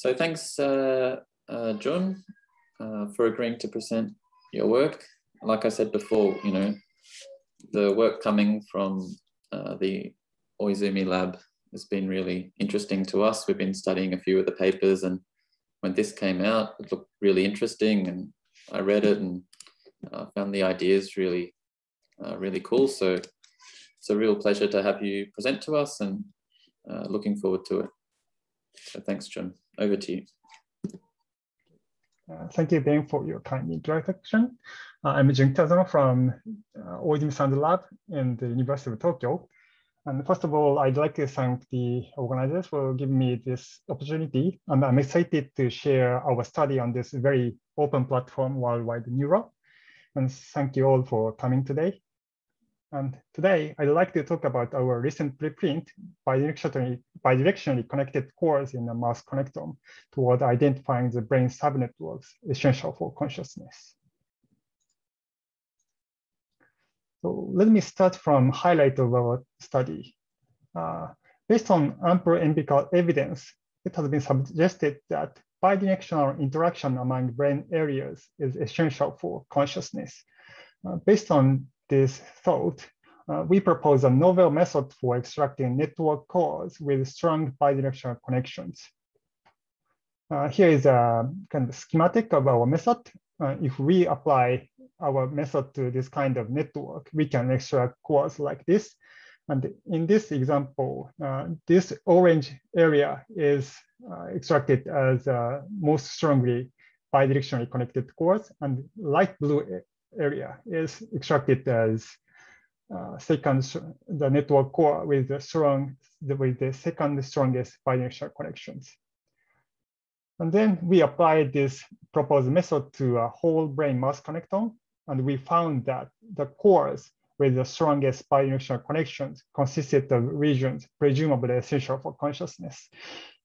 So thanks, uh, uh, Jun, uh, for agreeing to present your work. Like I said before, you know, the work coming from uh, the Oizumi lab has been really interesting to us. We've been studying a few of the papers and when this came out, it looked really interesting and I read it and uh, found the ideas really, uh, really cool. So it's a real pleasure to have you present to us and uh, looking forward to it. So thanks, Jun. Over to you. Uh, thank you, Ben, for your kind introduction. Uh, I'm Jun Kitazono from uh, Oizumi Sound Lab in the University of Tokyo. And first of all, I'd like to thank the organizers for giving me this opportunity. And I'm excited to share our study on this very open platform, World Wide Neuro. And thank you all for coming today. And today, I'd like to talk about our recent preprint bidirectionally, bidirectionally connected cores in the mouse connectome toward identifying the brain subnetworks essential for consciousness. So let me start from highlight of our study. Uh, based on ample empirical evidence, it has been suggested that bidirectional interaction among brain areas is essential for consciousness. Uh, based on this thought, uh, we propose a novel method for extracting network cores with strong bidirectional connections. Uh, here is a kind of schematic of our method. Uh, if we apply our method to this kind of network, we can extract cores like this. And in this example, uh, this orange area is uh, extracted as uh, most strongly bidirectionally connected cores, and light blue area is extracted as uh, second the network core with the strong with the second strongest bidirectional connections. And then we applied this proposed method to a whole brain mouse connectome, and we found that the cores with the strongest bidirectional connections consisted of regions presumably essential for consciousness,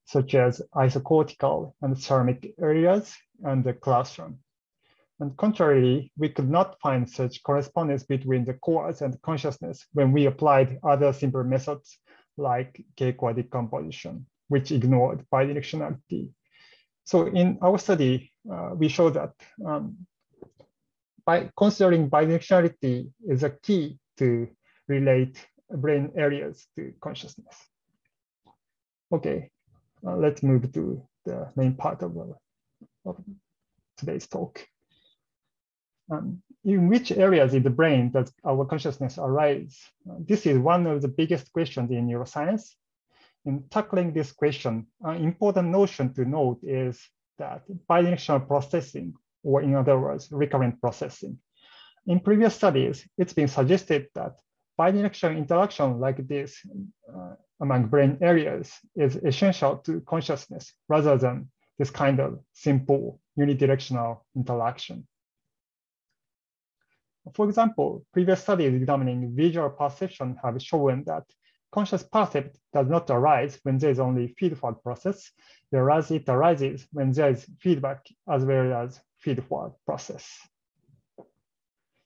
such as isocortical and thalamic areas and the claustrum. And contrarily, we could not find such correspondence between the cores and consciousness when we applied other simple methods like K-core decomposition, which ignored bidirectionality. So in our study, uh, we show that um, by considering bidirectionality is a key to relate brain areas to consciousness. Okay, uh, let's move to the main part of, of today's talk. Um, in which areas in the brain does our consciousness arise? This is one of the biggest questions in neuroscience. In tackling this question, an important notion to note is that bidirectional processing, or in other words, recurrent processing. In previous studies, it's been suggested that bidirectional interaction like this uh, among brain areas is essential to consciousness rather than this kind of simple unidirectional interaction. For example, previous studies examining visual perception have shown that conscious percept does not arise when there is only feedforward process, whereas it arises when there is feedback as well as feedforward process.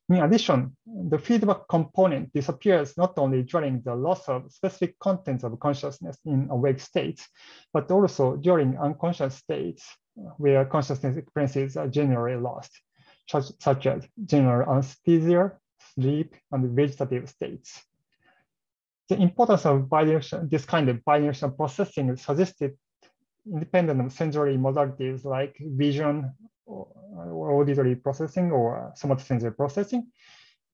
In addition, the feedback component disappears not only during the loss of specific contents of consciousness in awake states, but also during unconscious states where consciousness experiences are generally lost such, such as general anesthesia, sleep, and vegetative states. The importance of this kind of bidirectional processing is suggested independent of sensory modalities like vision or, or auditory processing or somatosensory processing,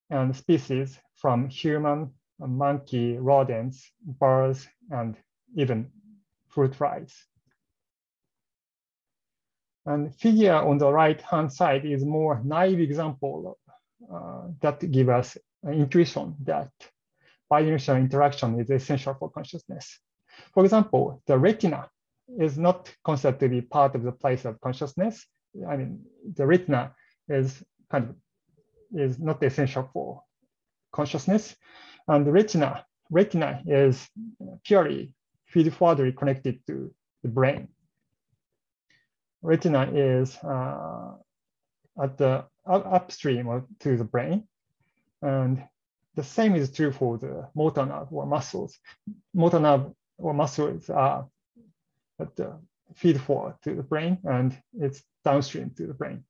and species from human, monkey, rodents, birds, and even fruit flies. And figure on the right-hand side is more naive example uh, that give us an intuition that bidirectional interaction is essential for consciousness. For example, the retina is not considered to be part of the place of consciousness. I mean, the retina is kind of is not essential for consciousness. And the retina, retina is purely feed-forwardly connected to the brain retina is uh, at the upstream to the brain. And the same is true for the motor nerve or muscles. Motor nerve or muscles are at the feed forward to the brain and it's downstream to the brain.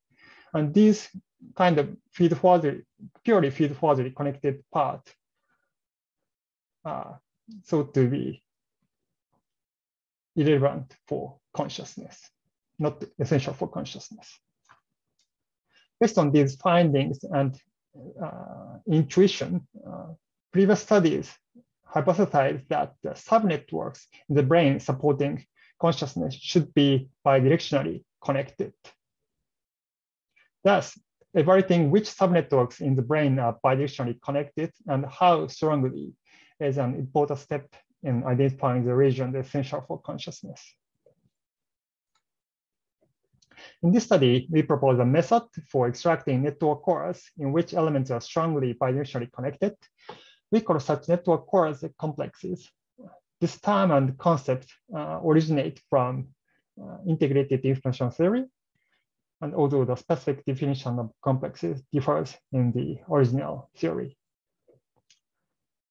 And these kind of feed forward, purely feed forward connected part uh, thought to be irrelevant for consciousness, not essential for consciousness. Based on these findings and uh, intuition, uh, previous studies hypothesized that the subnetworks in the brain supporting consciousness should be bidirectionally connected. Thus, evaluating which subnetworks in the brain are bidirectionally connected and how strongly is an important step in identifying the region essential for consciousness. In this study, we propose a method for extracting network cores in which elements are strongly bidirectionally connected. We call such network cores complexes. This term and concept uh, originate from uh, integrated information theory, and although the specific definition of complexes differs in the original theory.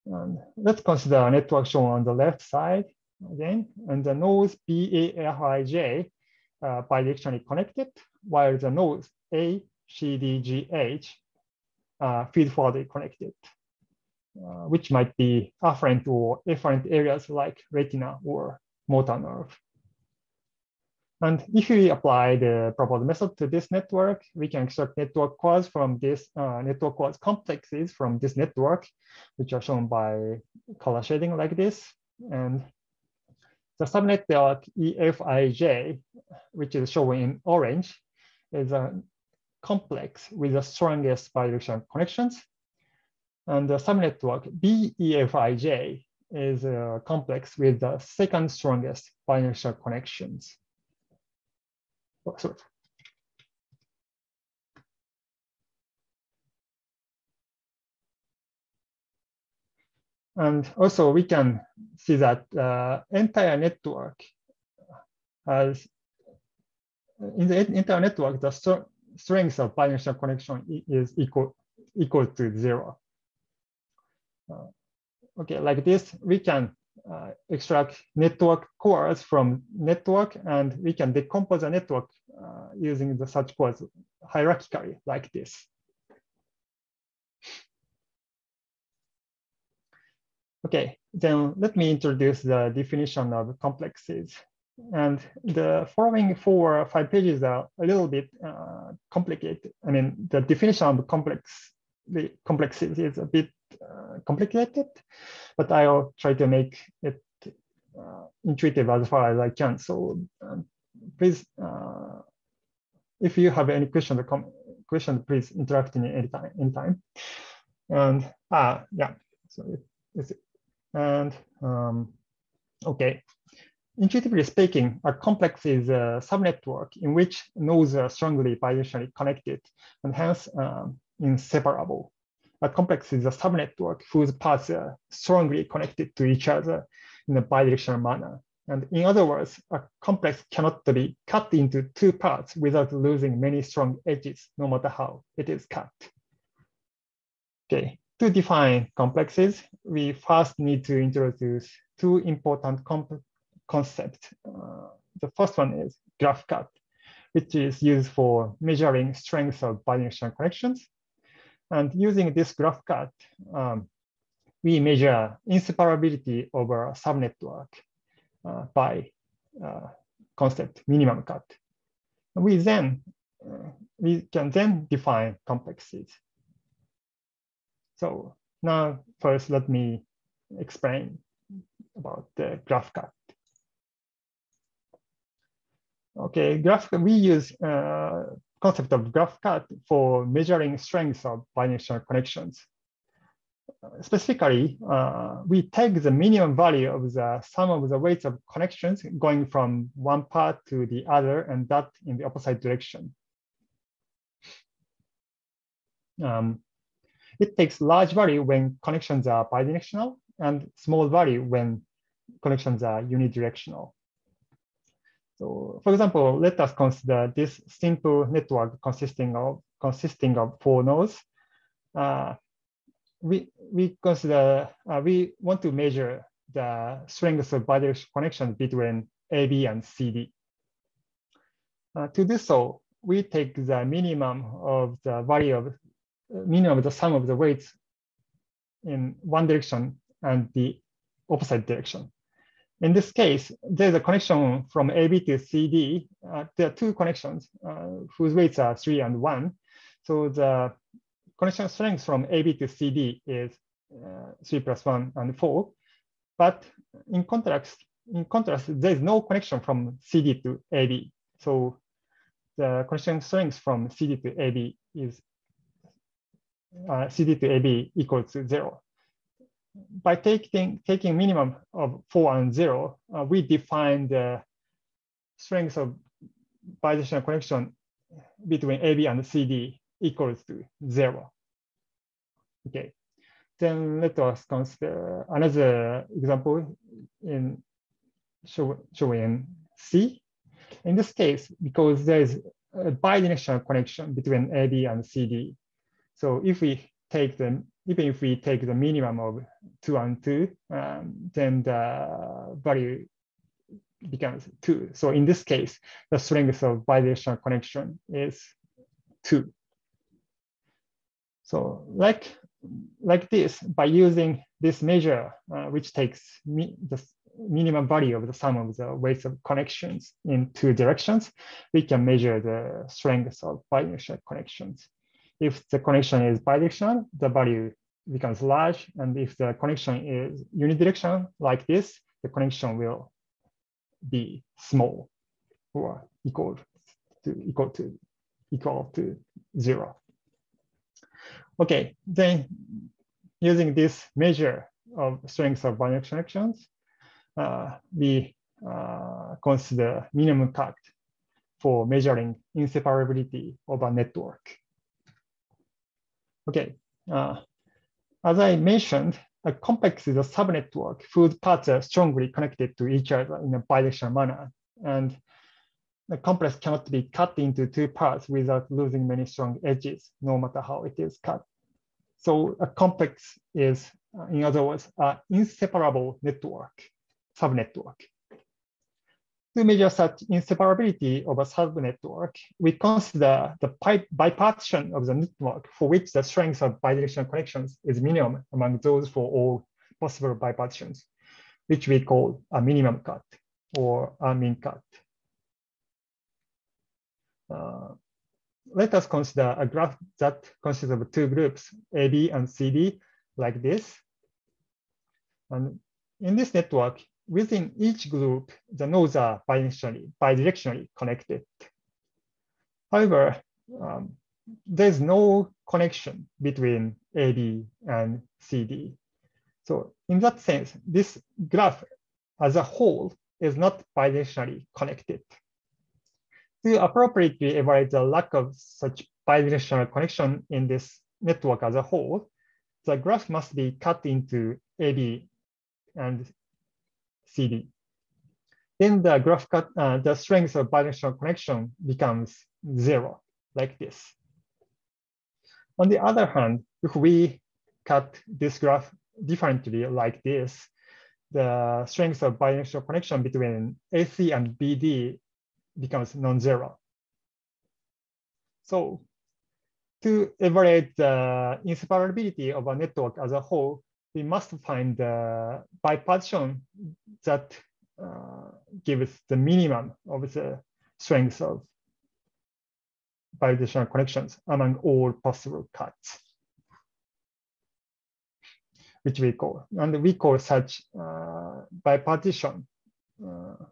And let's consider a network shown on the left side again, and the nodes BAFIJ uh, bidirectionally connected, while the nodes A, C, D, G, H uh, feed forward connected, uh, which might be afferent or efferent areas like retina or motor nerve. And if we apply the proposed method to this network, we can extract network cores from this uh, network cores complexes from this network, which are shown by color shading like this. And the subnetwork EFIJ, which is shown in orange, is a complex with the strongest bidirectional connections. And the subnetwork BEFIJ is a complex with the second strongest bidirectional connections. Oh, sorry. And also we can see that uh, entire network has, in the entire network, the strength of bidirectional connection is equal, equal to zero. Uh, okay, like this, we can uh, extract network cores from network, and we can decompose a network uh, using the such cores hierarchically like this. Okay, then let me introduce the definition of complexes. And the following four or five pages are a little bit uh, complicated. I mean, the definition of complex, the complexes is a bit uh, complicated, but I'll try to make it uh, intuitive as far as I can. So um, please, uh, if you have any questions or question, please interrupt me anytime. anytime. And ah, yeah, so it, it's, and um, okay. Intuitively speaking, a complex is a subnetwork in which nodes are strongly bidirectionally connected and hence um, inseparable a complex is a subnetwork whose parts are strongly connected to each other in a bidirectional manner. And in other words, a complex cannot be cut into two parts without losing many strong edges, no matter how it is cut. Okay, to define complexes, we first need to introduce two important concepts. Uh, the first one is graph cut, which is used for measuring strength of bidirectional connections. And using this graph cut, um, we measure inseparability over a subnetwork uh, by uh, concept minimum cut. We then uh, we can then define complexes. So now first let me explain about the graph cut. Okay, graph we use uh, concept of graph cut for measuring strength of bidirectional connections. Specifically, uh, we take the minimum value of the sum of the weights of connections going from one part to the other and that in the opposite direction. Um, it takes large value when connections are bidirectional and small value when connections are unidirectional. So for example, let us consider this simple network consisting of consisting of four nodes. Uh, we we consider uh, we want to measure the strength of bidirectional connection between AB and CD. Uh, to do so, we take the minimum of the value of minimum of the sum of the weights in one direction and the opposite direction. In this case, there's a connection from AB to CD. Uh, there are two connections uh, whose weights are three and one. So the connection strength from AB to CD is uh, three plus one and four. But in contrast, in contrast, there is no connection from CD to AB. So the connection strength from CD to AB is uh, CD to AB equals to zero. By taking, taking minimum of four and zero, uh, we define the strength of bidirectional connection between AB and CD equals to zero. Okay, then let us consider another example in show, showing C. In this case, because there is a bidirectional connection between AB and CD, so if we take the, even if we take the minimum of two and two, um, then the value becomes two. So in this case, the strength of bidirectional connection is two. So like, like this, by using this measure, uh, which takes me, the minimum value of the sum of the weights of connections in two directions, we can measure the strength of bidirectional connections. If the connection is bidirectional, the value becomes large. And if the connection is unidirectional like this, the connection will be small or equal to equal to equal to zero. Okay, then using this measure of strength of bidirectional connections, uh, we uh, consider minimum cut for measuring inseparability of a network. Okay, uh, as I mentioned, a complex is a subnetwork whose parts are strongly connected to each other in a bidirectional manner. And the complex cannot be cut into two parts without losing many strong edges, no matter how it is cut. So a complex is, in other words, an inseparable network, subnetwork. To measure such inseparability of a subnetwork, we consider the bipartition of the network for which the strength of bidirectional connections is minimum among those for all possible bipartitions, which we call a minimum cut or a min cut. Uh, let us consider a graph that consists of two groups, AB and CD, like this. And in this network, within each group, the nodes are bidirectionally, bidirectionally connected. However, um, there's no connection between AB and CD. So in that sense, this graph as a whole is not bidirectionally connected. To appropriately evaluate the lack of such bidirectional connection in this network as a whole, the graph must be cut into AB and CD. Then the graph cut, uh, the strength of bidirectional connection becomes zero, like this. On the other hand, if we cut this graph differently like this, the strength of bidirectional connection between AC and BD becomes non-zero. So to evaluate the inseparability of a network as a whole, we must find the bipartition that uh, gives the minimum of the strength of bidirectional connections among all possible cuts, which we call, and we call such uh, bipartition uh,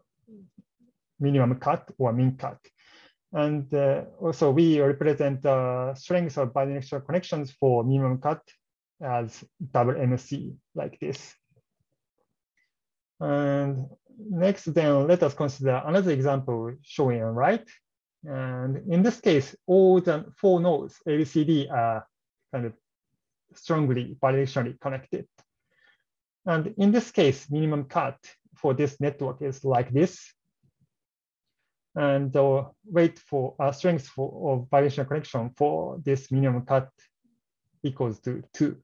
minimum cut or min cut. And uh, also we represent the strength of bidirectional connections for minimum cut as double MC like this. And next, then let us consider another example showing on right. And in this case, all the four nodes ABCD are kind of strongly bidirectionally connected. And in this case, minimum cut for this network is like this. And the weight for uh, strength for of bidirectional connection for this minimum cut equals to two.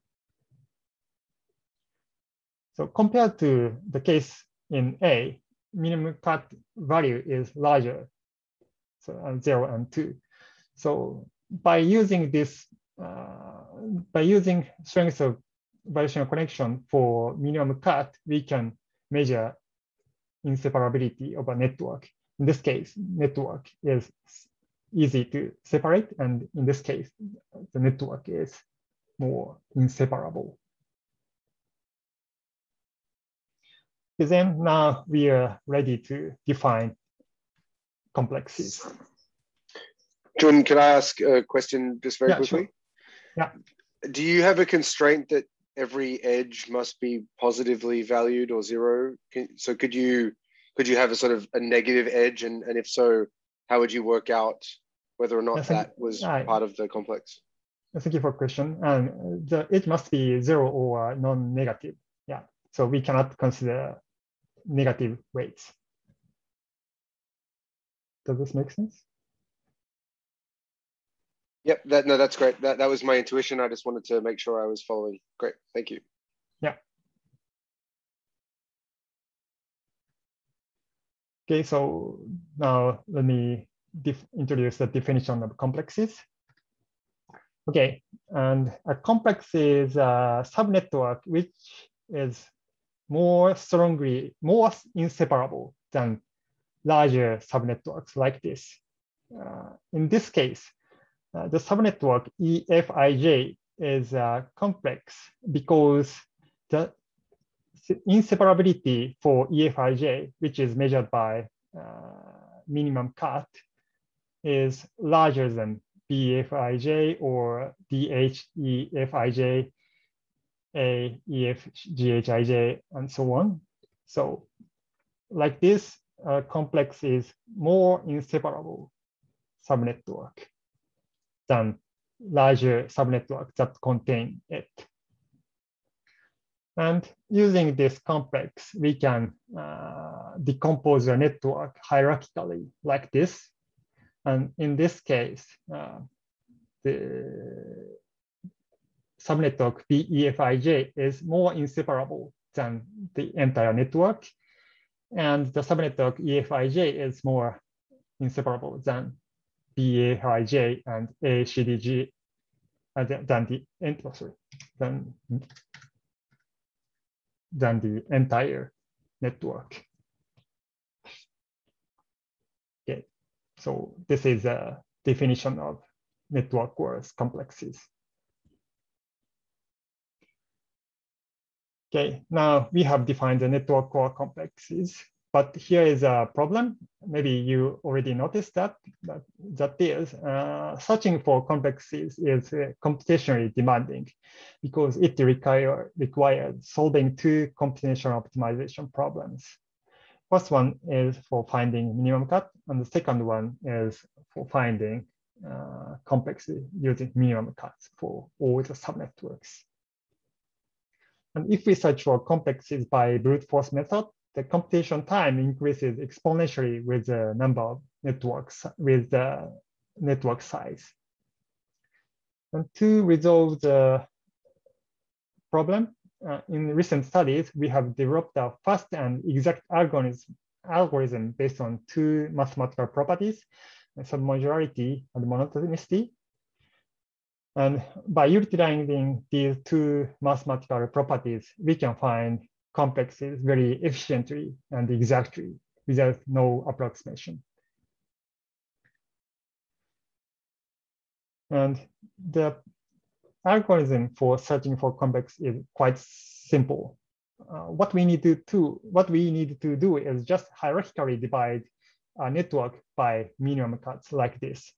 So compared to the case in A, minimum cut value is larger. So uh, zero and two. So by using this, uh, by using strength of bidirectional connection for minimum cut, we can measure inseparability of a network. In this case, network is easy to separate, and in this case, the network is more inseparable. Then now we are ready to define complexes. Jun, can I ask a question just very Yeah, quickly? sure. Yeah. Do you have a constraint that every edge must be positively valued or zero? Can, so could you could you have a sort of a negative edge, and, and if so, how would you work out whether or not that was I- part of the complex? Thank you for question. And uh, the it must be zero or non-negative. Yeah. So we cannot consider negative weights. Does this make sense? Yep, that no, that's great. That that was my intuition. I just wanted to make sure I was following. Great, thank you. Yeah. Okay, so now let me introduce the definition of complexes. Okay, and a complex is a subnetwork which is more strongly, more inseparable than larger subnetworks like this. Uh, in this case, uh, the subnetwork EFIJ is uh, complex because the inseparability for EFIJ, which is measured by uh, minimum cut, is larger than BFIJ or DHEFIJ, AEFGHIJ, and so on. So like this, uh, complex is more inseparable subnetwork than larger subnetworks that contain it. And using this complex, we can uh, decompose a network hierarchically like this. And in this case, uh, the subnetwork BEFIJ is more inseparable than the entire network. And the subnetwork EFIJ is more inseparable than BAIJ and ACDG uh, than the oh, sorry, than than the entire network. Okay, so this is a definition of network cores complexes. Okay, now we have defined the network core complexes, but here is a problem. Maybe you already noticed that, that, that is uh, searching for complexes is uh, computationally demanding because it require, requires solving two computational optimization problems. First one is for finding minimum cut, and the second one is for finding uh, complexity using minimum cuts for all the subnetworks. And if we search for complexes by brute force method, the computation time increases exponentially with the number of networks with the network size. And to resolve the problem, uh, in recent studies, we have developed a fast and exact algorithm, algorithm based on two mathematical properties, submodularity and monotonicity. And by utilizing these two mathematical properties, we can find complexes very efficiently and exactly without no approximation. And the algorithm for searching for complex is quite simple. Uh, what we need to do, what we need to do is just hierarchically divide a network by minimum cuts like this.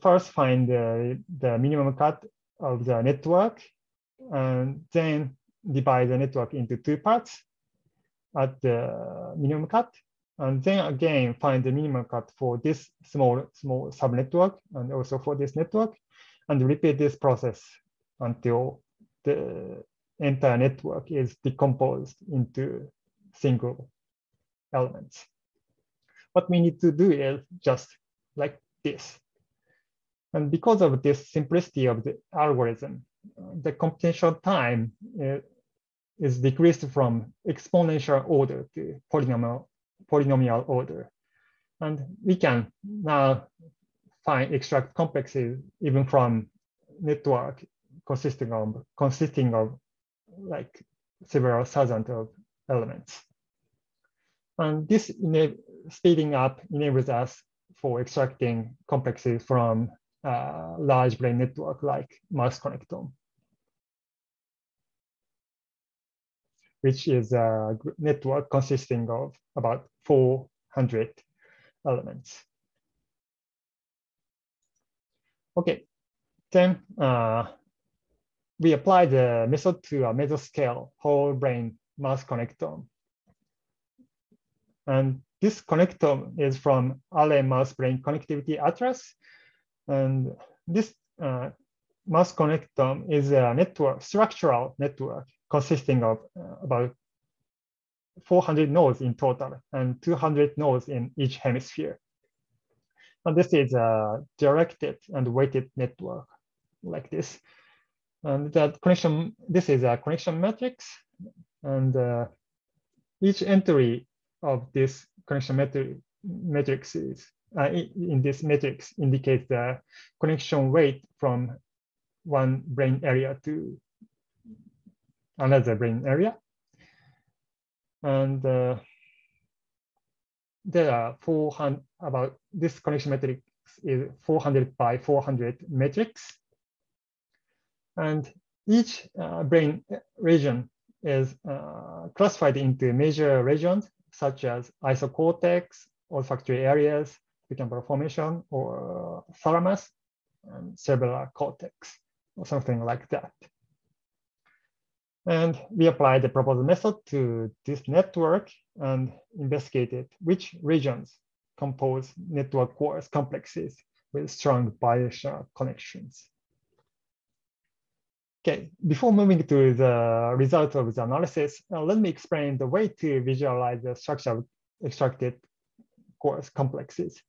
First, find the, the minimum cut of the network, and then divide the network into two parts at the minimum cut, and then again find the minimum cut for this small small subnetwork and also for this network, and repeat this process until the entire network is decomposed into single elements. What we need to do is just like this. And because of this simplicity of the algorithm, the computational time uh, is decreased from exponential order to polynomial, polynomial order. And we can now find extract complexes even from network consisting of consisting of like several thousand of elements. And this speeding up enables us for extracting complexes from uh, large brain network like mouse connectome, which is a network consisting of about 400 elements. Okay, then uh, we apply the method to a mesoscale whole brain mouse connectome. And this connectome is from Allen mouse brain connectivity atlas. And this uh, mouse connectome is a network, structural network consisting of uh, about 400 nodes in total and 200 nodes in each hemisphere. And this is a directed and weighted network like this. And that connection, this is a connection matrix. And uh, each entry of this connection matrix is, uh, in this matrix indicates the connection weight from one brain area to another brain area. And uh, there are 400, about this connection matrix is 400 by 400 matrix. And each uh, brain region is uh, classified into major regions such as isocortex, olfactory areas, hippocampal formation, or thalamus, and cerebral cortex, or something like that. And we applied the proposed method to this network and investigated which regions compose network cores complexes with strong bilateral connections. Okay, before moving to the result of the analysis, uh, let me explain the way to visualize the structure of extracted cores complexes.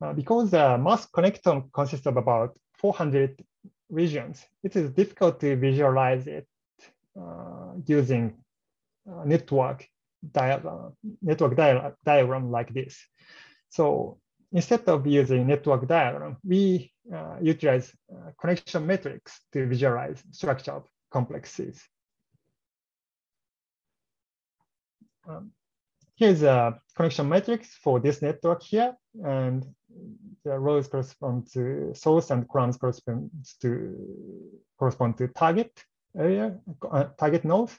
Uh, because the mouse connectome consists of about 400 regions, it is difficult to visualize it uh, using uh, network network dia diagram like this. So instead of using network diagram, we uh, utilize uh, connection matrix to visualize structure of complexes. Um, here's a connection matrix for this network here, and the rows correspond to source and columns correspond to correspond to target area, uh, target nodes,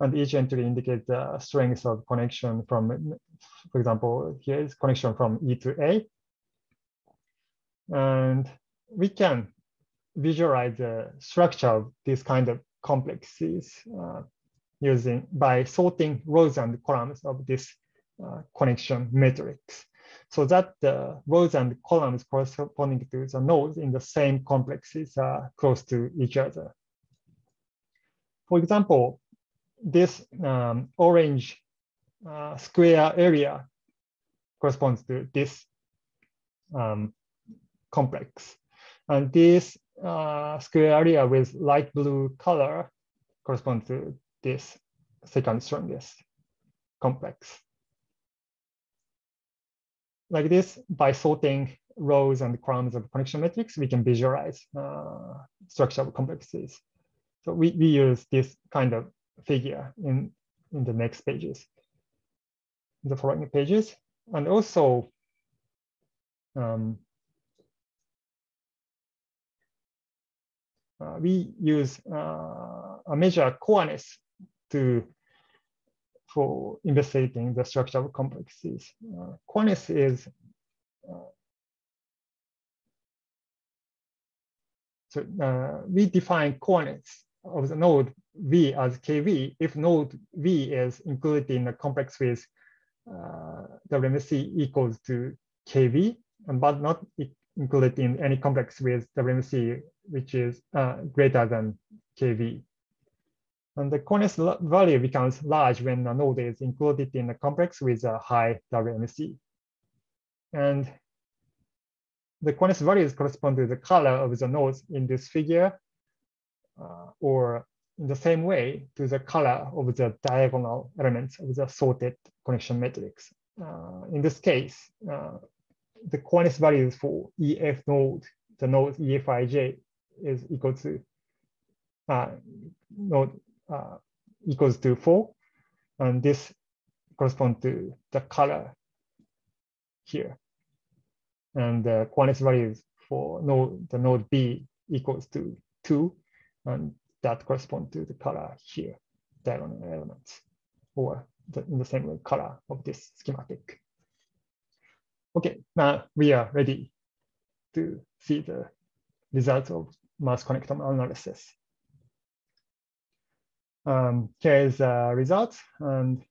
and each entry indicates the strength of connection from, for example, here is connection from E to A, and we can visualize the structure of these kind of complexes uh, using by sorting rows and columns of this uh, connection matrix so that the rows and columns corresponding to the nodes in the same complexes are close to each other. For example, this um, orange uh, square area corresponds to this um, complex. And this uh, square area with light blue color corresponds to this second strongest complex. Like this, by sorting rows and columns of connection matrix, we can visualize uh, structural complexes. So we, we use this kind of figure in, in the next pages, the following pages. And also, um, uh, we use uh, a measure coreness to for investigating the structure of complexes. Uh, coreness is uh, so uh, we define coreness of the node V as KV if node V is included in a complex with uh, WMC equals to KV, but not included in any complex with WMC which is uh, greater than KV. And the coreness value becomes large when a node is included in a complex with a high WMC. And the coreness values correspond to the color of the nodes in this figure, uh, or in the same way to the color of the diagonal elements of the sorted connection matrix. Uh, in this case, uh, the coreness values for EF node, the node EFIJ is equal to uh, node uh, equals to four, and this corresponds to the color here. And the coreness values for node the node B equals to two, and that corresponds to the color here, diagonal elements, or the, in the same way color of this schematic. Okay, now we are ready to see the results of mouse connectome analysis. Um, here is the results, and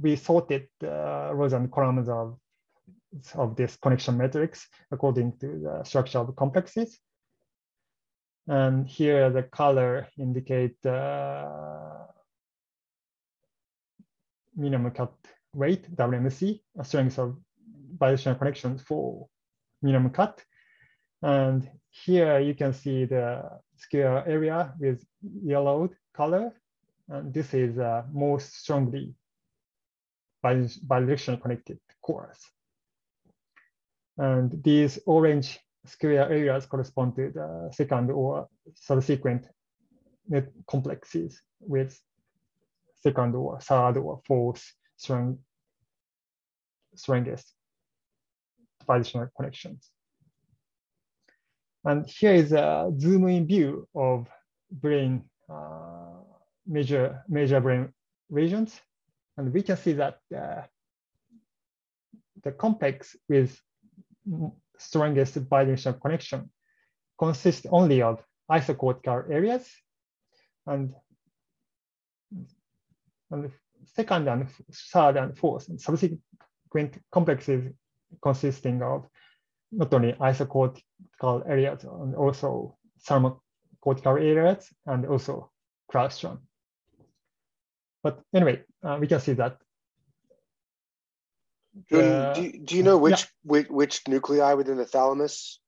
we sorted the rows and columns of, of this connection matrix according to the structure of complexes. And here the color indicate the minimum cut weight, WMC, a strength of bidirectional connections for minimum cut. And here you can see the square area with yellowed color. And this is uh, most strongly bidirectional connected cores. And these orange square areas correspond to the second or subsequent net complexes with second or third or fourth strong, strongest bidirectional connections. And here is a zoom in view of brain uh, major, major brain regions. And we can see that uh, the complex with strongest bidirectional connection consists only of isocortical areas and, and second and third and fourth and subsequent complexes consisting of not only isocortical areas and also thalamocortical areas and also claustrum. But anyway, uh, we can see that. Uh, do, do you know which, yeah. which, which nuclei within the thalamus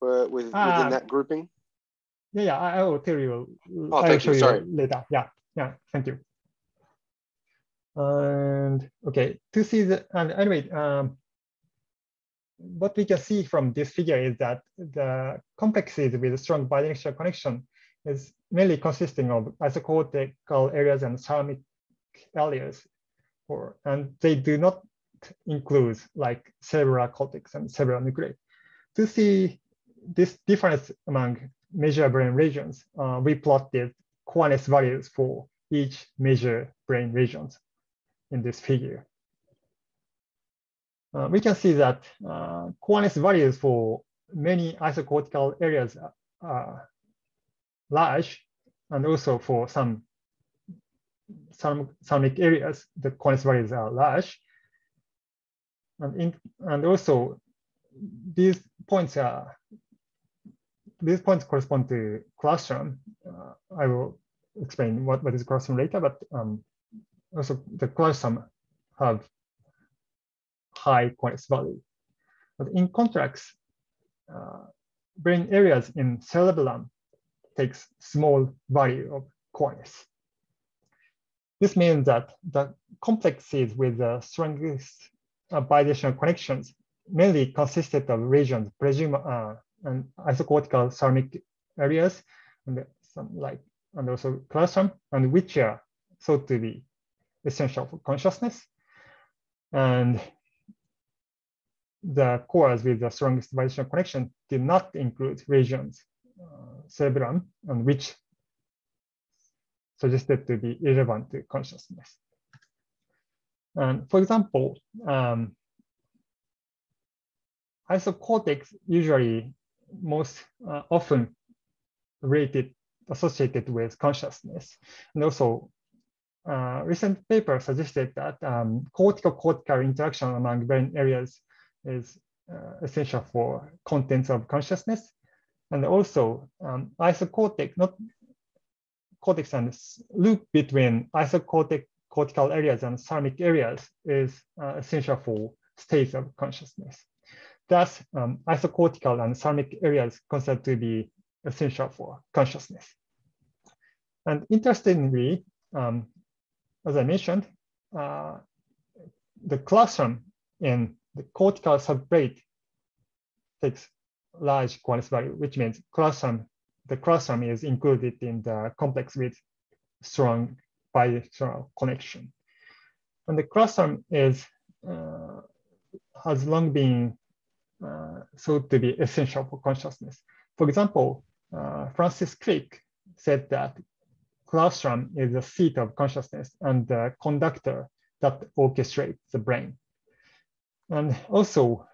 were with, uh, within that grouping? Yeah, yeah, I, I will tell you. Oh, thank you. Sorry. You later. Yeah, yeah, thank you. And okay, to see the and anyway, um, what we can see from this figure is that the complexes with a strong bidirectional connection is mainly consisting of isocortical areas and thalamic areas, or, and they do not include like cerebral cortex and cerebral nuclei. To see this difference among major brain regions, uh, we plotted coreness values for each major brain regions in this figure uh, we can see that uh, coreness values for many isocortical areas are large, and also for some some thalamic areas, the coreness values are large. And, in, and also these points are these points correspond to claustrum. Uh, I will explain what, what is claustrum later, but um, also the claustrum have high coreness value. But in contrast, uh, brain areas in cerebellum takes small value of coreness. This means that the complexes with the strongest bidirectional connections mainly consisted of regions, presume, uh, and isocortical thalamic areas, and some like, and also claustrum, and which are thought to be essential for consciousness. And the cores with the strongest bidirectional connection did not include regions uh, cerebellum, and which suggested to be irrelevant to consciousness. And for example, um, isocortex usually most uh, often related associated with consciousness. And also uh, recent paper suggested that um, cortical-cortical interaction among brain areas is uh, essential for contents of consciousness. And also um, isocortex, not cortex and loop between isocortex cortical areas and thalamic areas is uh, essential for states of consciousness. Thus, um, isocortical and thalamic areas considered to be essential for consciousness. And interestingly, um, as I mentioned, uh, the claustrum in the cortical substrate takes large coreness value, which means claustrum, the claustrum is included in the complex with strong bidirectional connection. And the claustrum is uh, has long been uh, thought to be essential for consciousness. For example, uh, Francis Crick said that claustrum is the seat of consciousness and the conductor that orchestrates the brain. And also,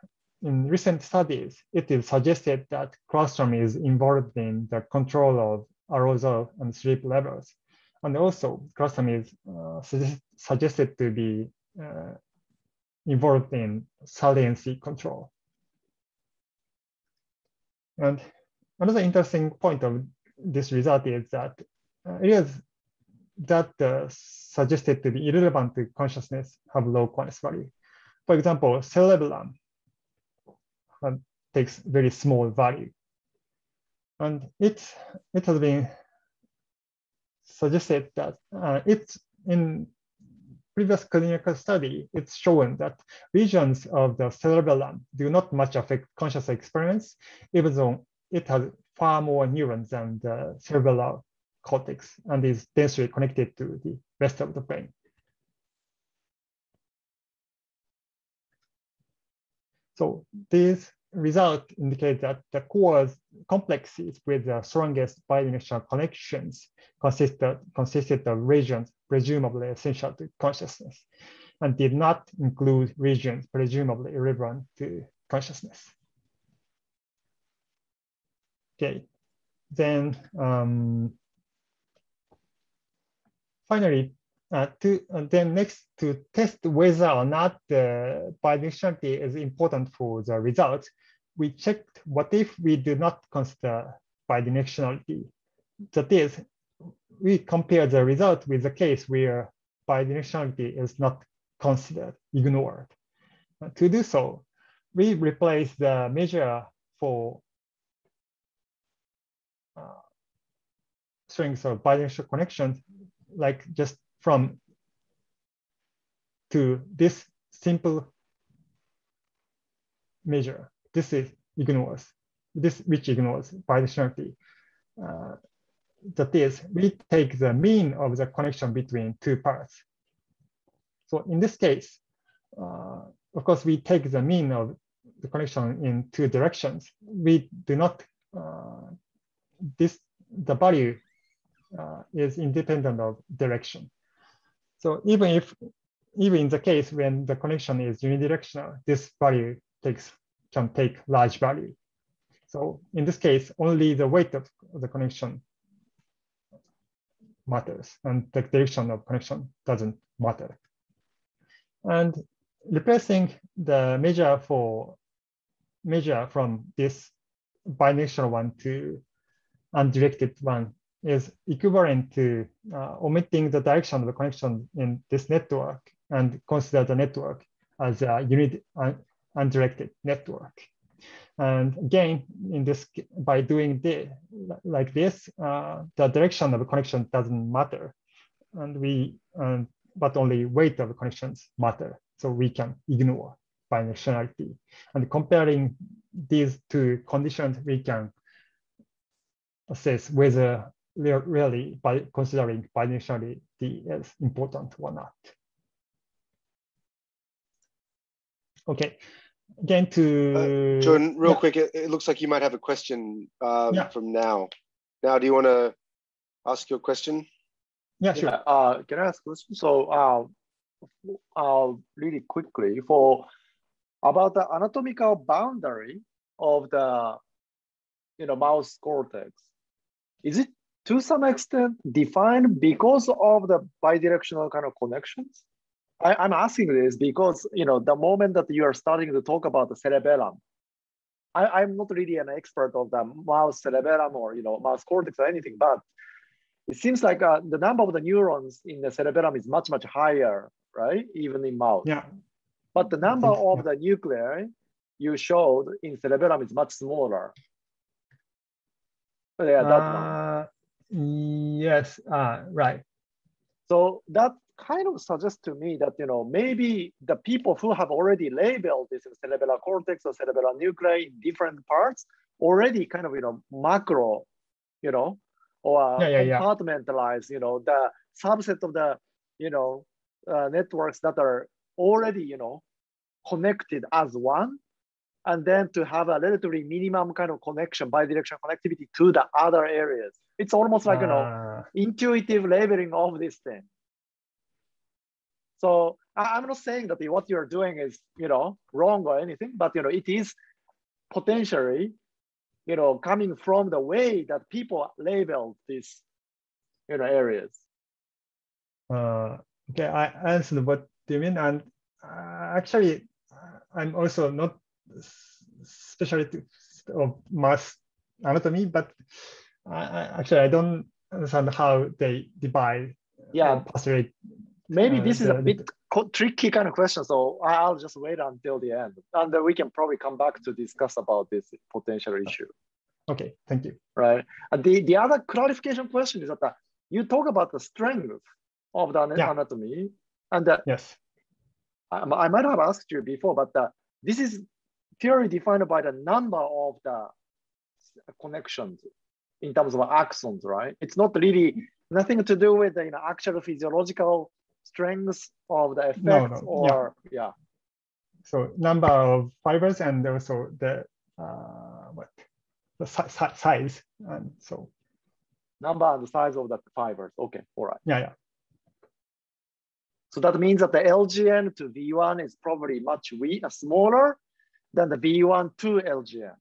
in recent studies, it is suggested that claustrum is involved in the control of arousal and sleep levels. And also, claustrum is uh, suggested to be uh, involved in saliency control. And another interesting point of this result is that uh, areas that uh, suggested to be irrelevant to consciousness have low coreness value. For example, cerebellum takes very small value. And it, it has been suggested that uh, it's in previous clinical study, it's shown that regions of the cerebellum do not much affect conscious experience, even though it has far more neurons than the cerebral cortex and is densely connected to the rest of the brain. So these results indicate that the core complexes with the strongest bidirectional connections consisted, consisted of regions presumably essential to consciousness and did not include regions presumably irrelevant to consciousness. Okay, then um, finally, uh, to uh, then next to test whether or not the bidirectionality is important for the results, we checked what if we do not consider bidirectionality. That is, we compare the result with the case where bidirectionality is not considered, ignored. To do so, we replace the measure for uh, strings of bidirectional connections, like just from to this simple measure. This is ignores, this which ignores bidirectionality. Uh, that is, we take the mean of the connection between two parts. So in this case, uh, of course, we take the mean of the connection in two directions. We do not, uh, this, the value uh, is independent of direction. So even if, even in the case when the connection is unidirectional, this value takes, can take large value. So in this case, only the weight of the connection matters and the direction of connection doesn't matter. And replacing the measure for measure from this bidirectional one to undirected one is equivalent to uh, omitting the direction of the connection in this network and consider the network as a unit uh, undirected network. And again, in this by doing this like this, uh, the direction of the connection doesn't matter, and we um, but only weight of the connections matter. So we can ignore bidirectionality. And comparing these two conditions, we can assess whether really by considering bidirectionality is important or not. Okay, again to uh, Jun, real yeah. quick, it, it, looks like you might have a question um, yeah. from now. Now, do you want to ask your question? Yeah, sure. Yeah, uh, can I ask a question? So, uh, uh, really quickly for about the anatomical boundary of the you know mouse cortex, is it to some extent defined because of the bidirectional kind of connections? I, am asking this because you know the moment that you are starting to talk about the cerebellum, I, am not really an expert of the mouse cerebellum or you know mouse cortex or anything, but it seems like uh, the number of the neurons in the cerebellum is much much higher, right? Even in mouse. Yeah. But the number of yeah. the nuclei you showed in cerebellum is much smaller. Yeah, that uh, one. Yes, uh, right. So that kind of suggests to me that you know maybe the people who have already labeled this cerebellar cortex or cerebellar nuclei in different parts already kind of you know macro, you know, or Yeah, yeah, yeah. compartmentalize you know the subset of the you know uh, networks that are already you know connected as one and then to have a relatively minimum kind of connection bidirectional connectivity to the other areas it's almost like you know Uh, intuitive labeling of this thing. So I- I'm not saying that what you're doing is, you know, wrong or anything, but you know, it is potentially, you know, coming from the way that people label these, you know, areas. Uh, okay, I answered what do you mean, and uh, actually, uh, I'm also not s- specialty of mouse anatomy, but I, I, actually I don't understand how they divide Yeah, or postulate. Maybe uh, this is a bit co- tricky kind of question. So I'll just wait until the end, and then we can probably come back to discuss about this potential issue. Okay, thank you. right? And the, the other clarification question is that uh, you talk about the strength of the Yeah. anatomy, and uh, Yes. I, I might have asked you before, but uh, this is theory defined by the number of the connections in terms of axons, right? It's not really nothing to do with the you know, actual physiological strengths of the effects No, no, or yeah. So number of fibers and also the uh, what the si- si- size, and so number and the size of the fibers. Okay, all right. yeah, yeah. So that means that the LGN to V1 is probably much we uh, smaller than the V1 to LGN.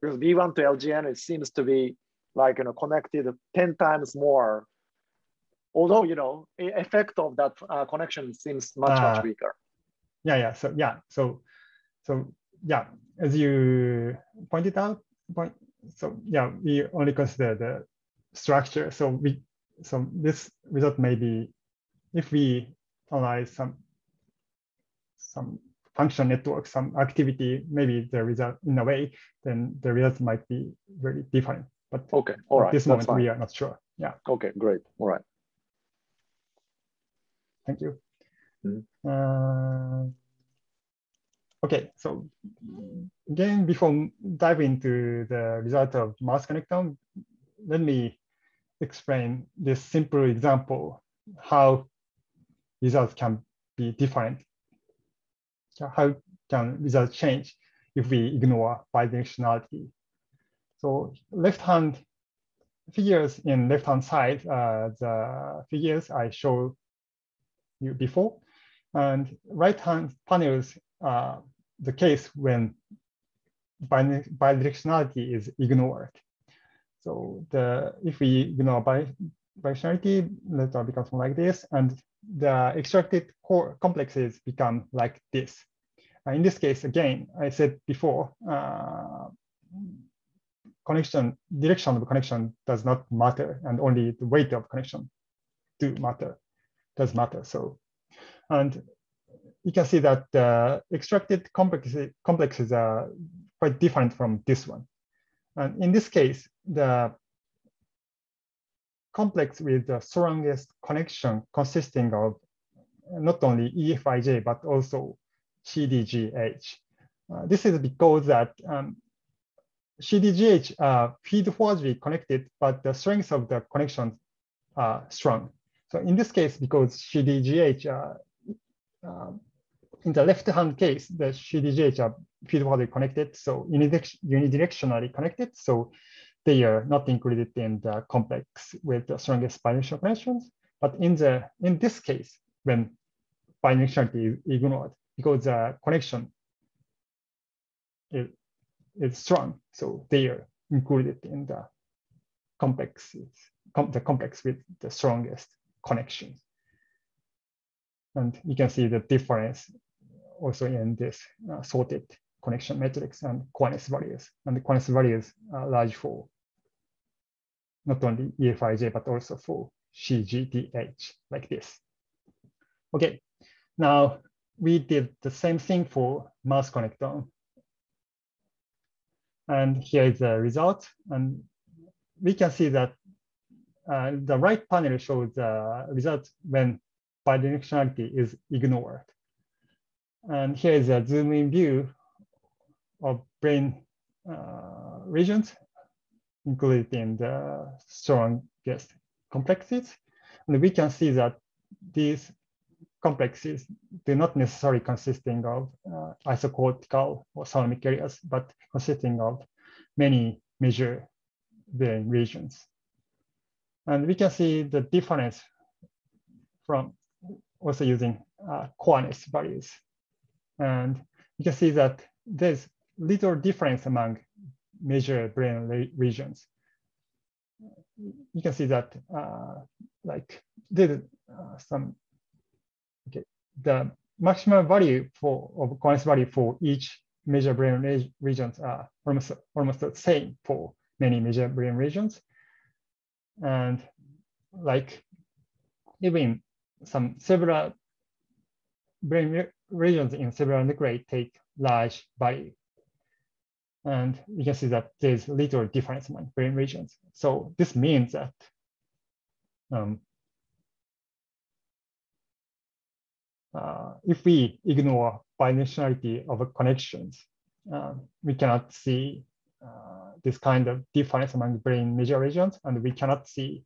Because V1 to LGN, it seems to be like, you know, connected 10 times more. Although, you know, effect of that uh, connection seems much, Ah. much weaker. yeah yeah. So yeah. So so yeah. As you pointed out point so yeah we only consider the structure. So we so this result may be if we analyze some some function network some activity maybe the result in a way then the result might be very different. But Okay, all at this moment we are not sure. Yeah. Okay, great, all right. Thank you. Mhm. Uh, okay, so again, before dive into the result of mouse connectome, let me explain this simple example how results can be different. So How can results change if we ignore bidirectionality? So left-hand figures in left-hand side, uh, the figures I show before. And right-hand panels are the case when bi- bidirectionality is ignored. So the if we ignore bi- bidirectionality, letter becomes like this, and the extracted core complexes become like this. Uh, in this case, again, I said before, uh, connection direction of connection does not matter, and only the weight of connection do matter does matter. So, and you can see that the extracted complexes, are quite different from this one. And in this case, the complex with the strongest connection consisting of not only EFIJ, but also CDGH. Uh, this is because that um, CDGH are feed forwardly connected, but the strength of the connections are strong. So in this case, because CDGH, uh, uh, in the left-hand case, the CDGH are feed-forwardly connected, so unidirectionally connected. So they are not included in the complex with the strongest bidirectional connections. But in the in this case, when bidirectionality is ignored, because the connection is, is strong, so they are included in the complexes, com the complex with the strongest connections. And you can see the difference also in this uh, sorted connection matrix and coreness values. And the coreness values are large for not only EFIJ, but also for CGDH like this. Okay, now we did the same thing for mouse connectome. And here is the result. And we can see that uh, the right panel shows the result when bidirectionality is ignored. And here is a zoom in view of brain uh, regions included in the strongest complexes. And we can see that these complexes do not necessarily consisting of uh, isocortical or thalamic areas, but consisting of many major brain regions. And we can see the difference from also using uh, values. And you can see that there's little difference among major brain re regions. You can see that uh, like there's uh, some, okay, the maximum value for of value for each major brain re regions are almost, almost the same for many major brain regions. And like even some several brain regions in several nuclei take large value. And you can see that there's little difference among brain regions. So this means that um, uh, if we ignore bidirectionality of connections, uh, we cannot see uh, this kind of difference among brain major regions, and we cannot see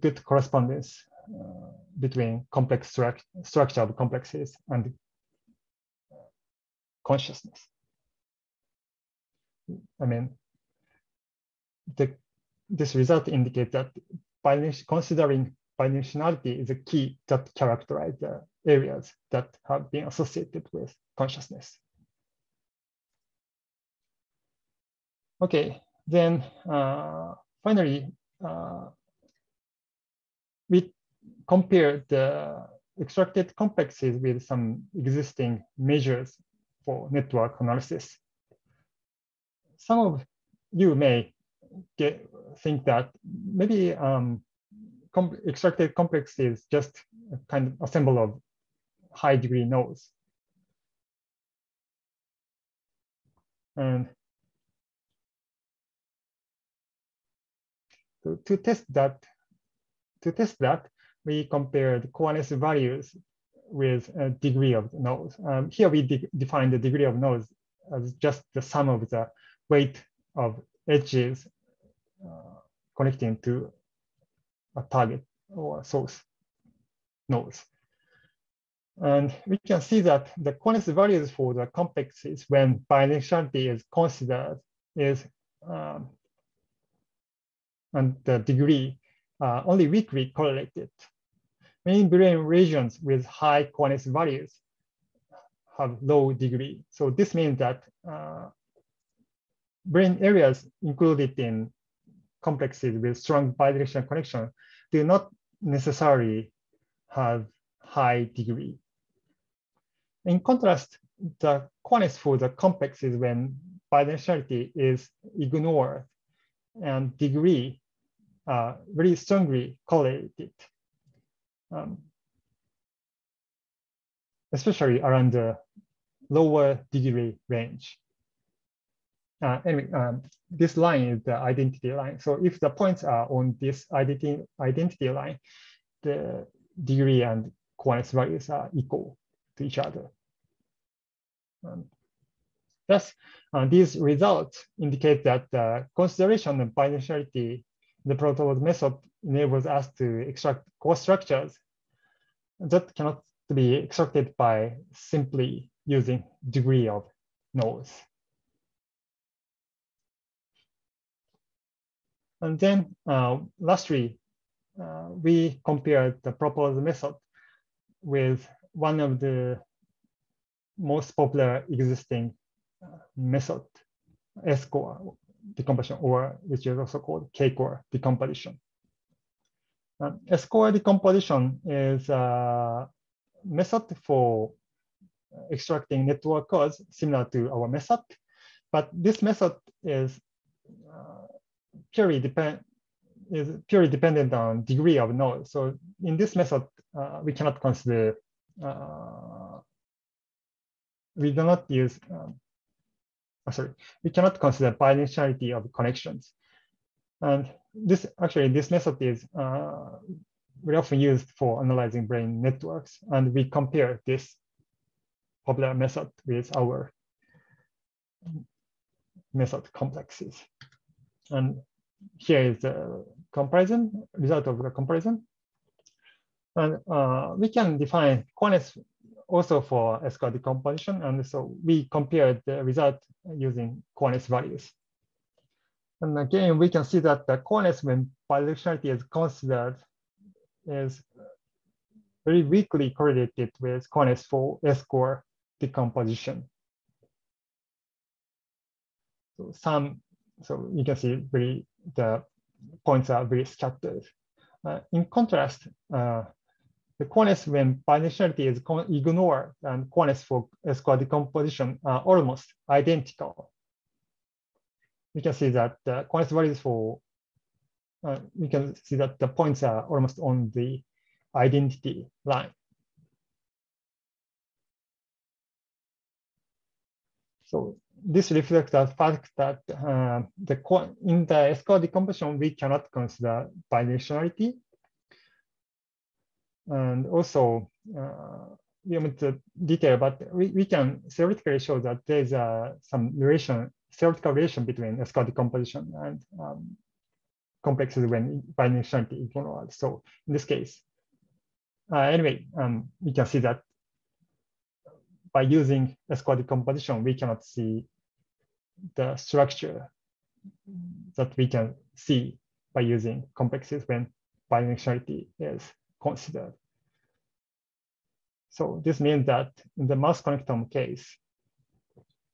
good correspondence uh, between complex stru structure of complexes and consciousness. I mean, the, this result indicates that considering bidirectionality is a key that characterize the areas that have been associated with consciousness. Okay, then uh, finally, uh, we compare the extracted complexes with some existing measures for network analysis. Some of you may get, think that maybe um, com extracted complex is just a kind of assemble of high degree nodes. And to, to test that, to test that, we compared coreness values with a degree of nodes. Um, here we de define the degree of nodes as just the sum of the weight of edges uh, connecting to a target or source nodes. And we can see that the coreness values for the complexes when bidirectionality is considered is um, and the degree uh, only weakly correlated Many brain regions with high coreness values have low degree. So this means that uh, brain areas included in complexes with strong bidirectional connection do not necessarily have high degree. In contrast, the coreness for the complexes when bidirectionality is ignored and degree are very strongly correlated um, especially around the lower degree range. Uh, anyway, um, this line is the identity line. So if the points are on this identity, identity line, the degree and coreness values are equal to each other. Um, thus, uh, these results indicate that the consideration of bidirectionality the protobot method enables us to extract core structures that cannot be extracted by simply using degree of nodes. And then uh, lastly, uh, we compared the proposed method with one of the most popular existing uh, method, S-core decomposition, or which is also called K-core decomposition. Um, S-core decomposition is a method for extracting network cores similar to our method, but this method is uh, purely depend is purely dependent on degree of node. So in this method, uh, we cannot consider uh, we do not use um, sorry we cannot consider bidirectionality of connections, and this actually this method is uh, very often used for analyzing brain networks. And we compare this popular method with our method complexes. And here is the comparison, result of the comparison. And uh, we can define coordinates also for S-core decomposition. And so we compared the result using coordinates values. And again, we can see that the coordinates when bidirectionality is considered is very weakly correlated with coordinates for S-core decomposition. So some, so you can see very the points are very scattered. Uh, in contrast, uh, the coordinates when bidirectionality is ignored and coordinates for S-core decomposition are almost identical. We can see that the values for, uh, we can see that the points are almost on the identity line. So this reflects the fact that uh, the in the S-core decomposition, we cannot consider bidirectionality. And also, uh, we went to detail, but we, we can theoretically show that there's uh, some relation, theoretical relation between S-core decomposition and um, complexes when bidirectionality ignored. So in this case, uh, anyway, um, we can see that by using S-core decomposition, we cannot see the structure that we can see by using complexes when bidirectionality is considered. So this means that in the mouse connectome case,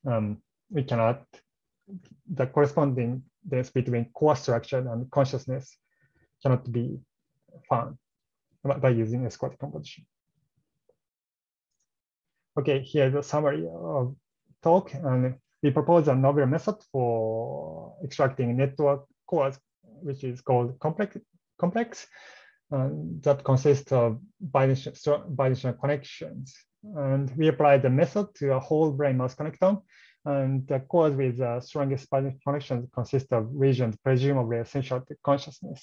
um, we cannot, the corresponding difference between core structure and consciousness cannot be found by using S-core decomposition. Okay, here's a summary of talk. And we propose a novel method for extracting network cores, which is called complex, complex Uh, that consists of bidirectional, connections. And we apply the method to a whole brain mouse connectome. And the cores with the strongest bidirectional connections consist of regions presumably essential to consciousness,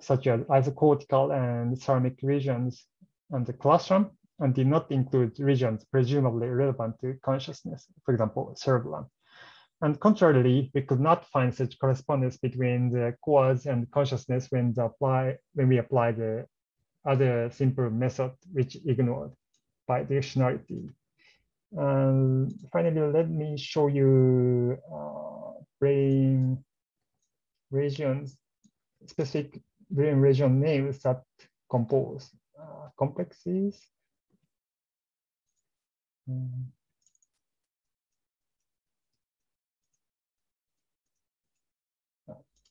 such as isocortical and thalamic regions and the claustrum and did not include regions presumably relevant to consciousness, for example, cerebellum. And contrarily, we could not find such correspondence between the cores and consciousness when, apply, when we apply the other simple method which ignored bidirectionality. And finally, let me show you uh, brain regions, specific brain region names that compose uh, complexes. Mm.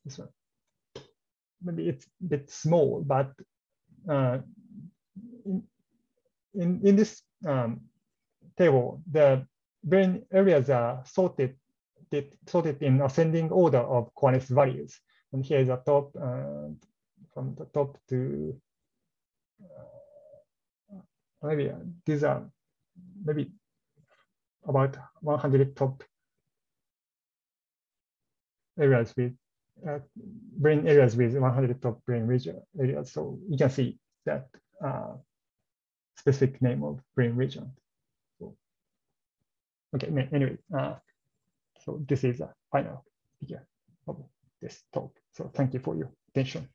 This one. Maybe it's a bit small, but uh, in, in, in this um, table, the brain areas are sorted, sorted in ascending order of coordinates values. And here is a top, uh, from the top to uh, maybe uh, these are maybe about 100 top areas with uh, brain areas with 100 top brain region areas. So you can see that uh, specific name of brain region. Okay, anyway, uh, so this is a final figure of this talk. So thank you for your attention.